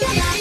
Yeah.